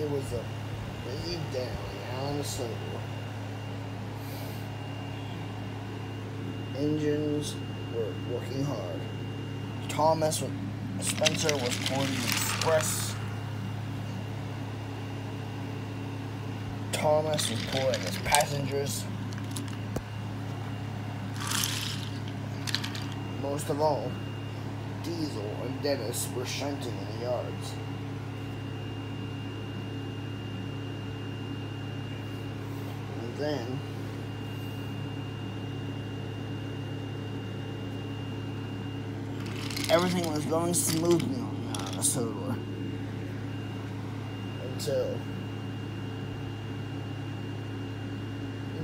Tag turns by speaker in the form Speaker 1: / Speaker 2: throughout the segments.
Speaker 1: It was a busy day on the. Engines were working hard. Thomas Spencer was pulling the express. Thomas was pulling his passengers. Most of all, Diesel and Dennis were shunting in the yards. Then everything was going smoothly on the Minnesota until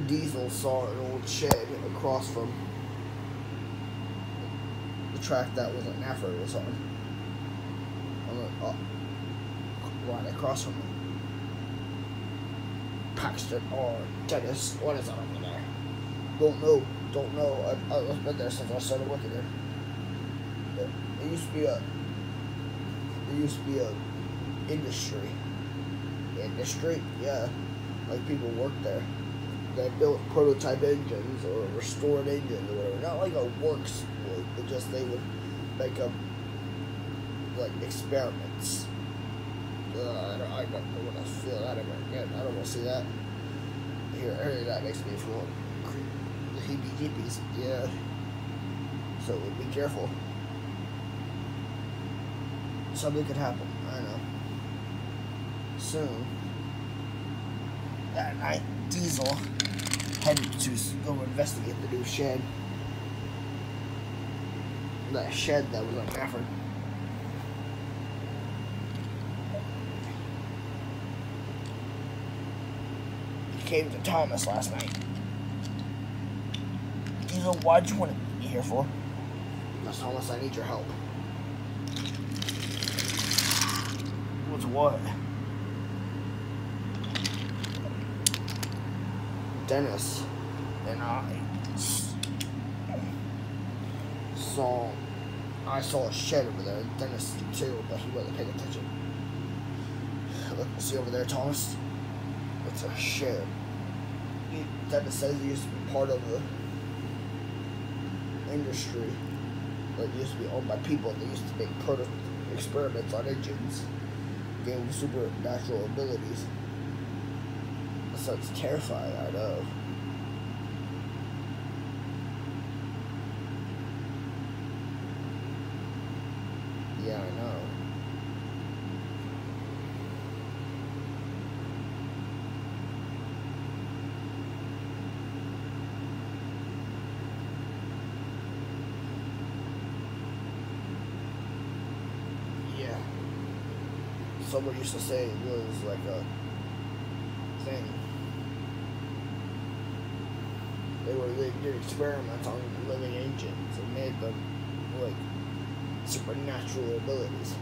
Speaker 1: Diesel saw an old shed across from the track that was an Knapford was on. On the uh, right across from him. Paxton or Dennis, what is that over there? Don't know, don't know. I, I've been there since I started working there. It used to be a. It used to be a industry. Industry, yeah. Like people worked there. They built prototype engines or restored engines or whatever. Not like a works but just they would make up like experiments. Uh, I, don't, I don't want to feel that ever again. I don't want to see that. Here, here that makes me feel the heebie-jeebies. Yeah. So be careful something could happen. I know. Soon, that night, Diesel headed to go investigate the new shed. That shed that was on Gafford. Came to Thomas last night. Diesel, why'd you want to be here for? Because Thomas, I need your help. was what? Dennis and I saw I saw a shed over there. Dennis too, but he wasn't paying attention. Look, see over there, Thomas? It's a. Dennis says it used to be part of the industry that used to be owned by people that used to make proto experiments on engines gain supernatural abilities. So it's terrifying, I know. Yeah, I know. Someone used to say it was like a thing. They were they did experiments on living engines and made them like supernatural abilities.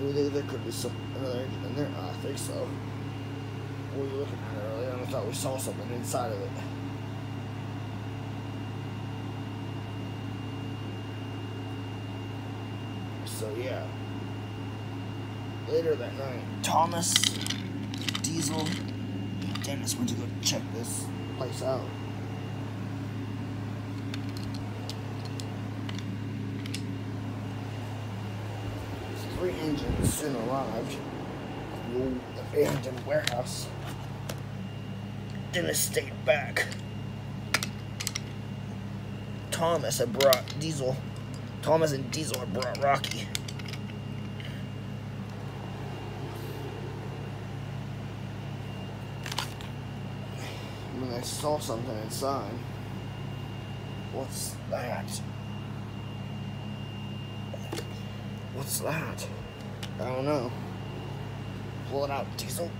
Speaker 1: Maybe there could be some another engine in there. I think so. What were looking at earlier? I thought we saw something inside of it. So yeah. Later that night, Thomas, Diesel, and Dennis went to go check this place out. Three engines soon arrived. The old abandoned warehouse. Dennis stayed back. Thomas had brought Diesel. Thomas and Diesel had brought Rocky. and I saw something inside. What's that? What's that? I don't know. Pull it out, Diesel.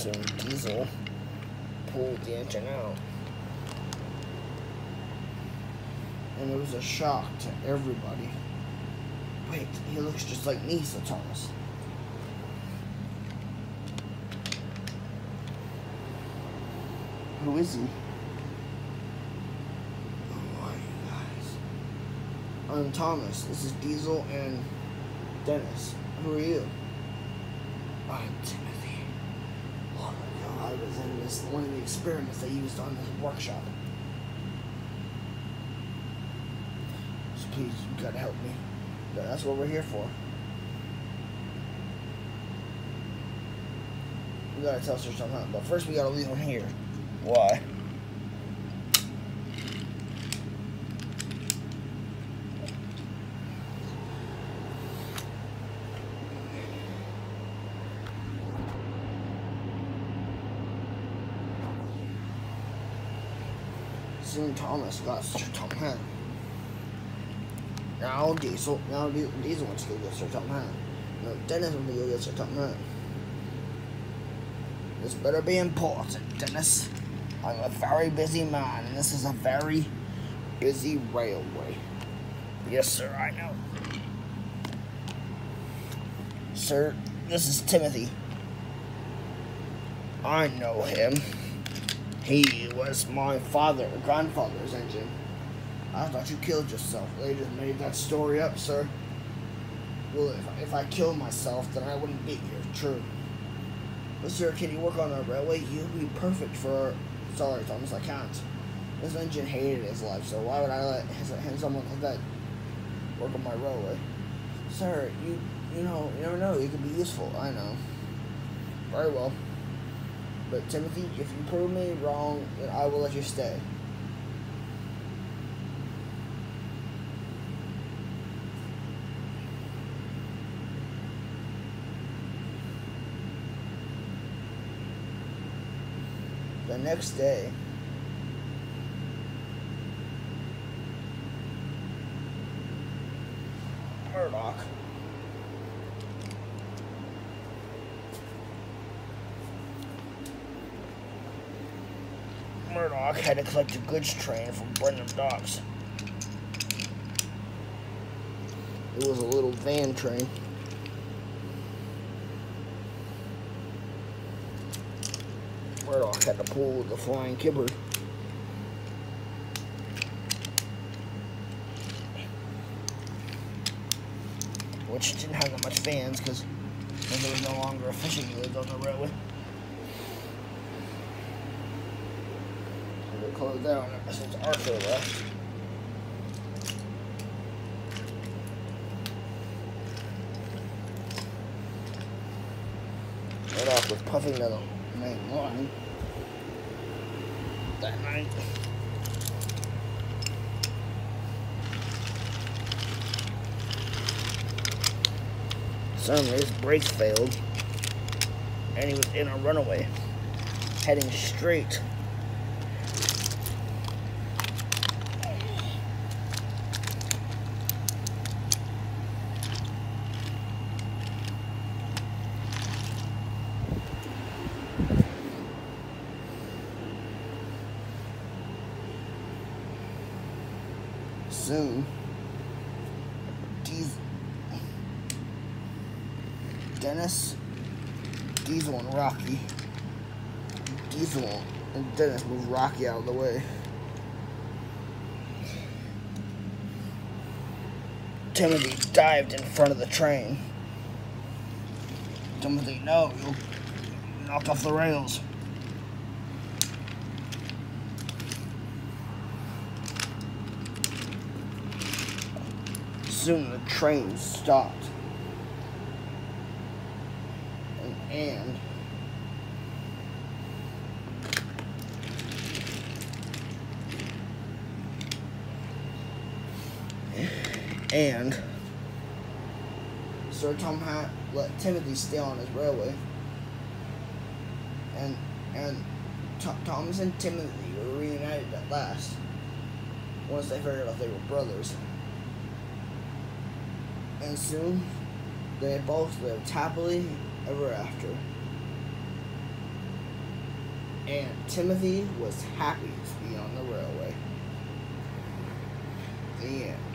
Speaker 1: Soon Diesel pulled the engine out. And it was a shock to everybody. Wait, he looks just like me, said Thomas. Who is he? Oh Who are you guys? I'm Thomas. This is Diesel and Dennis. Who are you? I'm. I was in this one of the experiments they used on this workshop. So please, you gotta help me. That's what we're here for. We gotta tell Sir something, but first we gotta leave him here. Why? Soon Thomas got Sir Topham Hatt. Now Diesel, now Diesel wants to go get Sir Topham Hatt. No, Dennis go get Sir Tom. This better be important, Dennis. I'm a very busy man, and this is a very busy railway. Yes, sir, I know. Sir, this is Timothy. I know him. He was my father, grandfather's engine. I thought you killed yourself. They just made that story up, sir. Well, if, if I killed myself, then I wouldn't be here. True. But sir, can you work on a railway? You'd be perfect for Sorry, Thomas, I can't. This engine hated his life, so why would I let his, someone like that work on my railway? Sir, you you know, you never know, you could be useful, I know. Very well. But Timothy, if you prove me wrong, then I will let you stay. the next day, Murdoch Had to collect a goods train from Brendam Docks. It was a little van train. Murdoch had to pull the flying kipper. Which didn't have that much fans because there was no longer a fishing village on the railway. So they closed down since Arthur left. Murdoch was puffing the main line that night. Suddenly his brakes failed and he was in a runaway heading straight soon. Diesel, Dennis, Diesel, and Rocky. Diesel and Dennis move Rocky out of the way. Timothy dived in front of the train. Timothy, no, you'll knock off the rails. Soon the train stopped. And, and and Sir Topham Hatt let Timothy stay on his railway. And and Thomas and Timothy were reunited at last. Once they figured out they were brothers and soon they both lived happily ever after. and Timothy was happy to be on the railway. The end.